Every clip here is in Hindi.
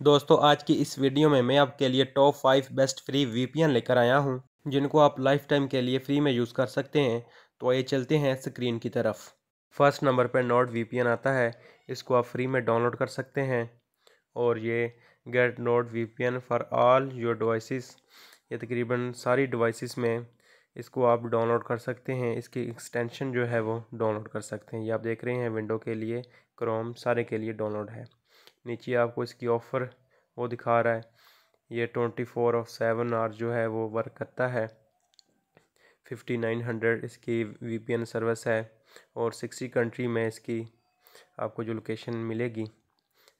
दोस्तों, आज की इस वीडियो में मैं आपके लिए top five best free VPN लेकर आया हूँ, जिनको आप लाइफ टाइम के लिए फ्री में यूज़ कर सकते हैं। तो आइए चलते हैं स्क्रीन की तरफ़। फ़र्स्ट नंबर पर नोट वीपीएन आता है, इसको आप फ्री में डाउनलोड कर सकते हैं। और ये get Nord VPN for all your devices ये तकरीबन सारी डिवाइसेस में इसको आप डाउनलोड कर सकते हैं। इसकी एक्सटेंशन जो है वो डाउनलोड कर सकते हैं। ये आप देख रहे हैं विंडो के लिए क्रोम सारे के लिए डाउनलोड है। नीचे आपको इसकी ऑफ़र वो दिखा रहा है। ये twenty four of seven hour जो है वो वर्क करता है। फिफ्टी नाइन हंड्रेड इसकी वीपीएन सर्विस है और सिक्सटी कंट्री में इसकी आपको जो लोकेशन मिलेगी।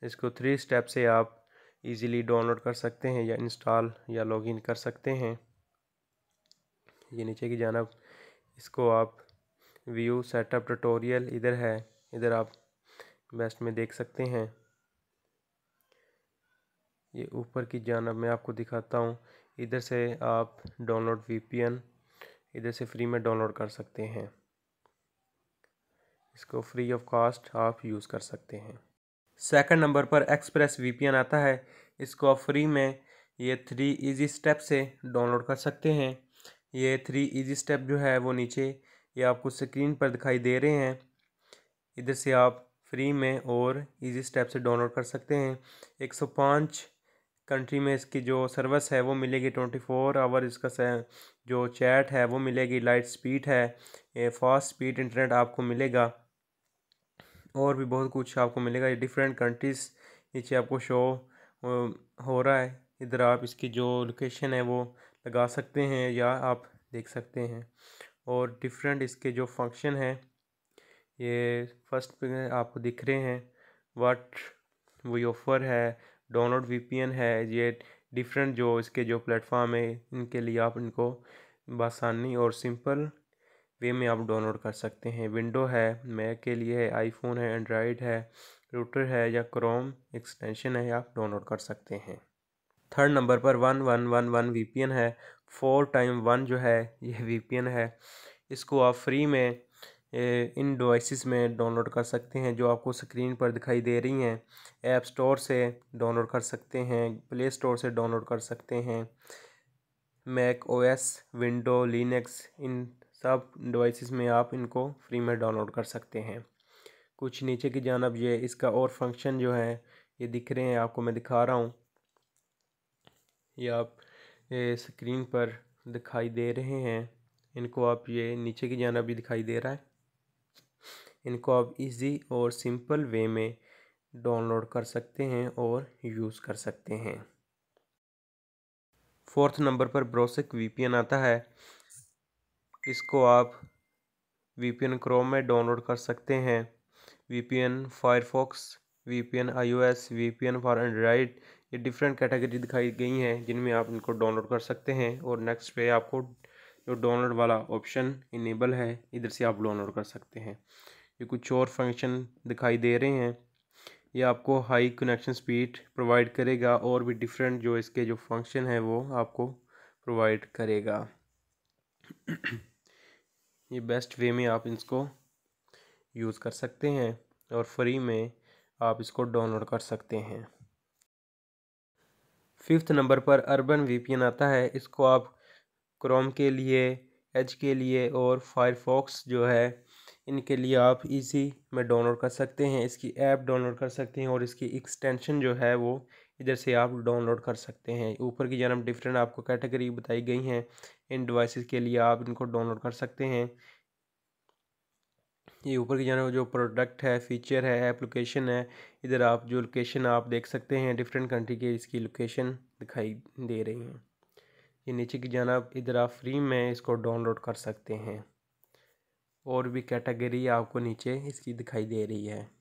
इसको थ्री स्टेप से आप इजीली डाउनलोड कर सकते हैं या इंस्टॉल या लॉगिन कर सकते हैं। ये नीचे की जानब इसको आप व्यू सेटअप ट्यूटोरियल इधर है, इधर आप बेस्ट में देख सकते हैं। ये ऊपर की जानब मैं आपको दिखाता हूँ। इधर से आप डाउनलोड वीपीएन इधर से फ्री में डाउनलोड कर सकते हैं। इसको फ्री ऑफ़ कास्ट आप यूज़ कर सकते हैं। सेकंड नंबर पर एक्सप्रेस वीपीएन आता है। इसको आप फ्री में ये थ्री इजी स्टेप से डाउनलोड कर सकते हैं। ये थ्री इजी स्टेप जो है वो नीचे ये आपको स्क्रीन पर दिखाई दे रहे हैं। इधर से आप फ्री में और इजी स्टेप से डाउनलोड कर सकते हैं। 105 कंट्री में इसकी जो सर्विस है वो मिलेगी ट्वेंटी फोर आवर इसका जो चैट है वो मिलेगी लाइट स्पीड है फास्ट स्पीड इंटरनेट आपको मिलेगा। और भी बहुत कुछ आपको मिलेगा, ये डिफरेंट कंट्रीज़ नीचे आपको शो हो रहा है। इधर आप इसकी जो लोकेशन है वो लगा सकते हैं या आप देख सकते हैं। और डिफरेंट इसके जो फ़ंक्शन है, ये फ़र्स्ट आपको दिख रहे हैं व्हाट वो ऑफ़र है डाउनलोड वीपीएन है, ये डिफरेंट जो इसके जो प्लेटफॉर्म है, इनके लिए आप इनको बसानी और सिंपल वे में आप डाउनलोड कर सकते हैं। विंडो है मैक के लिए है आईफोन है एंड्रॉयड है रूटर है या क्रोम एक्सटेंशन है, आप डाउनलोड कर सकते हैं। थर्ड नंबर पर one one one one VPN है। फोर टाइम वन जो है यह वीपीएन है। इसको आप फ्री में इन डिवाइसेस में डाउनलोड कर सकते हैं, जो आपको स्क्रीन पर दिखाई दे रही हैं। ऐप स्टोर से डाउनलोड कर सकते हैं, प्ले स्टोर से डाउनलोड कर सकते हैं। मैक ओएस, विंडो, लिनक्स, इन सब डिवाइसेस में आप इनको फ्री में डाउनलोड कर सकते हैं। कुछ नीचे की जानब ये, इसका और फ़ंक्शन जो है, ये दिख रहे हैं, आपको मैं दिखा रहा हूँ। ये आप स्क्रीन पर दिखाई दे रहे हैं। इनको आप ये नीचे की जानब भी दिखाई दे रहा है। इनको आप इजी और सिंपल वे में डाउनलोड कर सकते हैं और यूज़ कर सकते हैं। फोर्थ नंबर पर ब्रोसिक वीपीएन आता है। इसको आप वीपीएन क्रोम में डाउनलोड कर सकते हैं। VPN Firefox VPN iOS VPN for Android ये डिफरेंट कैटेगरी दिखाई गई हैं जिनमें आप इनको डाउनलोड कर सकते हैं और नेक्स्ट पे आपको जो डाउनलोड वाला ऑप्शन इनेबल है, इधर से आप डाउनलोड कर सकते हैं। ये कुछ और फ़ंक्शन दिखाई दे रहे हैं। ये आपको हाई कनेक्शन स्पीड प्रोवाइड करेगा और भी डिफरेंट जो इसके जो फ़ंक्शन है वो आपको प्रोवाइड करेगा। ये बेस्ट वे में आप इसको यूज़ कर सकते हैं और फ्री में आप इसको डाउनलोड कर सकते हैं। फिफ्थ नंबर पर अर्बन वीपीएन आता है। इसको आप क्रोम के लिए एच के लिए और फायरफॉक्स जो है इनके लिए आप इजी में डाउनलोड कर सकते हैं, इसकी ऐप डाउनलोड कर सकते हैं और इसकी एक्सटेंशन जो है वो इधर से आप डाउनलोड कर सकते हैं। ऊपर की जानब डिफरेंट आपको कैटेगरी बताई गई हैं, इन डिवाइसेस के लिए आप इनको डाउनलोड कर सकते हैं। ये ऊपर की जानब जो प्रोडक्ट है फीचर है एप्लीकेशन है, इधर आप जो लोकेशन आप देख सकते हैं डिफरेंट कंट्री के इसकी लोकेशन दिखाई दे रही हैं। ये नीचे की जानब इधर आप फ्री में इसको डाउनलोड कर सकते हैं। और भी कैटेगरी आपको नीचे इसकी दिखाई दे रही है।